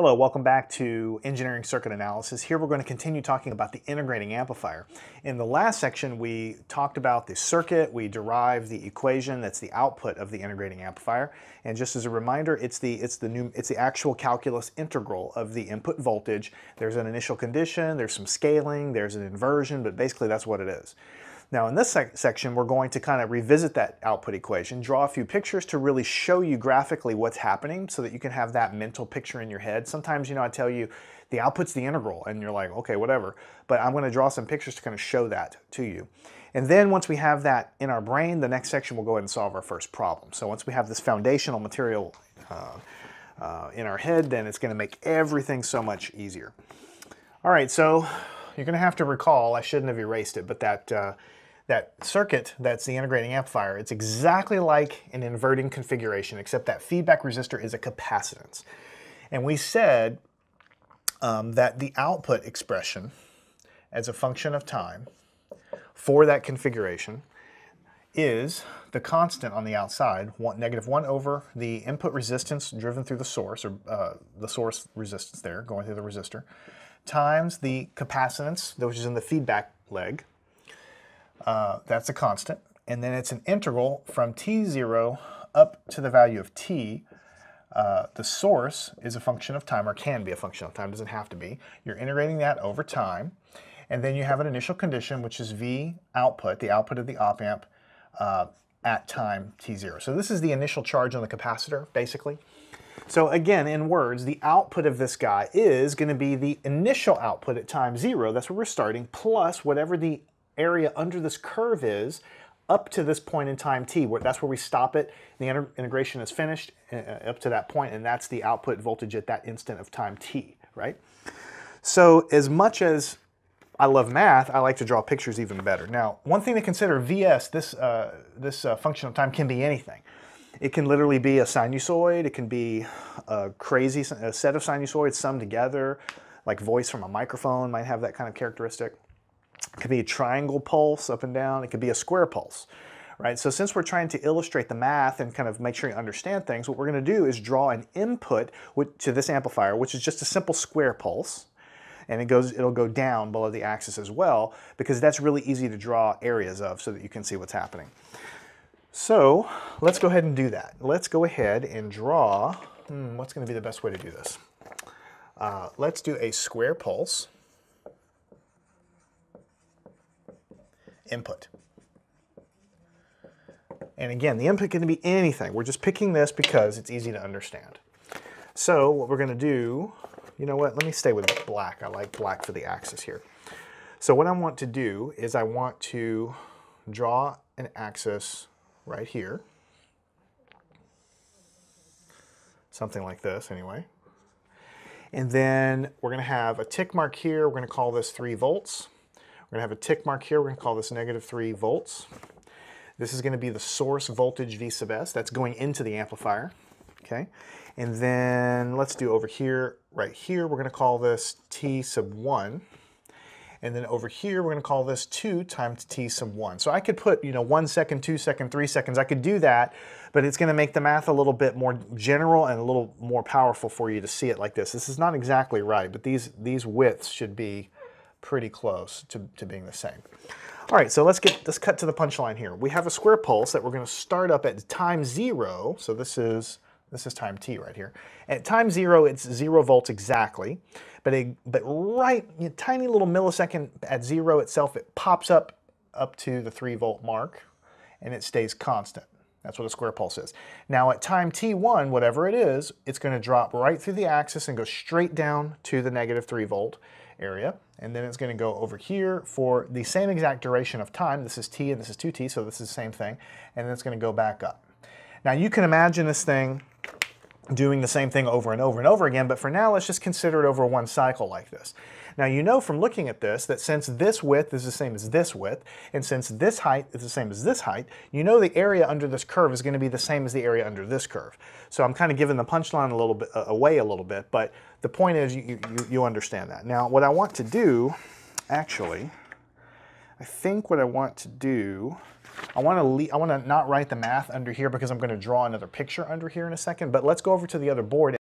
Hello, welcome back to Engineering Circuit Analysis. Here we're going to continue talking about the integrating amplifier. In the last section we talked about the circuit, we derived the equation that's the output of the integrating amplifier. And just as a reminder, it's the, it's the, new, it's the actual calculus integral of the input voltage. There's an initial condition, there's some scaling, there's an inversion, but basically that's what it is. Now in this sec section, we're going to kind of revisit that output equation, draw a few pictures to really show you graphically what's happening so that you can have that mental picture in your head. Sometimes, you know, I tell you the output's the integral and you're like, okay, whatever. But I'm gonna draw some pictures to kind of show that to you. And then once we have that in our brain, the next section we'll go ahead and solve our first problem. So once we have this foundational material uh, uh, in our head, then it's gonna make everything so much easier. All right, so you're gonna have to recall, I shouldn't have erased it, but that uh, that circuit that's the integrating amplifier, it's exactly like an inverting configuration, except that feedback resistor is a capacitance. And we said um, that the output expression as a function of time for that configuration is the constant on the outside, one, negative 1 over the input resistance driven through the source, or uh, the source resistance there, going through the resistor, times the capacitance, which is in the feedback leg, uh, that's a constant. And then it's an integral from t0 up to the value of t. Uh, the source is a function of time, or can be a function of time, doesn't have to be. You're integrating that over time. And then you have an initial condition, which is V output, the output of the op amp uh, at time t0. So this is the initial charge on the capacitor, basically. So again, in words, the output of this guy is going to be the initial output at time zero, that's where we're starting, plus whatever the area under this curve is up to this point in time t, where that's where we stop it. The integration is finished uh, uh, up to that point, and that's the output voltage at that instant of time t, right? So as much as I love math, I like to draw pictures even better. Now, one thing to consider, Vs, this, uh, this uh, function of time can be anything. It can literally be a sinusoid, it can be a crazy a set of sinusoids summed together, like voice from a microphone might have that kind of characteristic. It could be a triangle pulse up and down. It could be a square pulse, right? So since we're trying to illustrate the math and kind of make sure you understand things, what we're going to do is draw an input to this amplifier, which is just a simple square pulse. And it goes, it'll go down below the axis as well, because that's really easy to draw areas of so that you can see what's happening. So let's go ahead and do that. Let's go ahead and draw, hmm, what's going to be the best way to do this? Uh, let's do a square pulse. Input. And again, the input can be anything. We're just picking this because it's easy to understand. So what we're going to do, you know what, let me stay with black. I like black for the axis here. So what I want to do is I want to draw an axis right here. Something like this anyway. And then we're going to have a tick mark here. We're going to call this 3 volts. We're to have a tick mark here. We're to call this negative 3 volts. This is to be the source voltage V sub S. That's going into the amplifier. Okay. And then let's do over here, right here, we're to call this T sub 1. And then over here, we're to call this 2 times t sub 1. So I could put, you know, 1 second, 2 second, 3 seconds. I could do that, but it's to make the math a little bit more general and a little more powerful for you to see it like this. This is not exactly right, but these, these widths should be pretty close to, to being the same. All right, so let's get let's cut to the punchline here. We have a square pulse that we're going to start up at time zero. So this is this is time t right here. At time zero, it's zero volts exactly, but a, but right a tiny little millisecond at zero itself, it pops up up to the three volt mark, and it stays constant. That's what a square pulse is. Now at time t1, whatever it is, it's going to drop right through the axis and go straight down to the negative 3 volt area. And then it's going to go over here for the same exact duration of time. This is t and this is 2t, so this is the same thing. And then it's going to go back up. Now you can imagine this thing doing the same thing over and over and over again, but for now let's just consider it over one cycle like this. Now you know from looking at this that since this width is the same as this width, and since this height is the same as this height, you know the area under this curve is going to be the same as the area under this curve. So I'm kind of giving the punchline a little bit uh, away a little bit, but the point is you, you, you understand that. Now what I want to do, actually, I think what I want to do I want to I want to not write the math under here because I'm going to draw another picture under here in a second, but let's go over to the other board